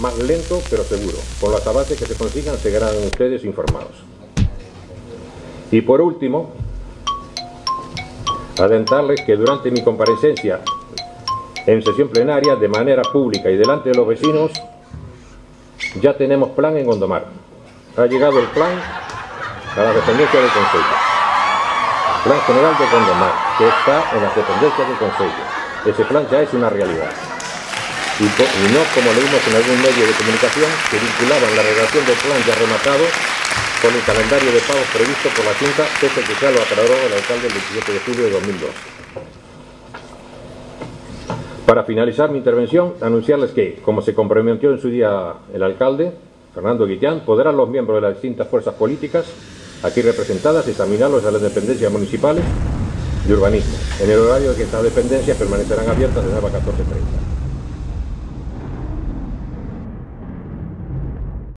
Más lento, pero seguro. Con los avances que se consigan, serán ustedes informados. Y por último, adentrarles que durante mi comparecencia en sesión plenaria, de manera pública y delante de los vecinos, ya tenemos plan en Gondomar. Ha llegado el plan a la dependencia del Consejo. Plan General de Gondomar, que está en las dependencias del Consejo. Ese plan ya es una realidad. Y, no como leímos en algún medio de comunicación que vinculaban la redacción del plan ya rematado con el calendario de pagos previsto por la Junta, pese que ya lo aclaró el alcalde el 17 de julio de 2002. Para finalizar mi intervención, anunciarles que, como se comprometió en su día el alcalde, Fernando Guillán, podrán los miembros de las distintas fuerzas políticas aquí representadas examinarlos a las dependencias municipales de urbanismo, en el horario de que estas dependencias permanecerán abiertas de 9 a 14.30.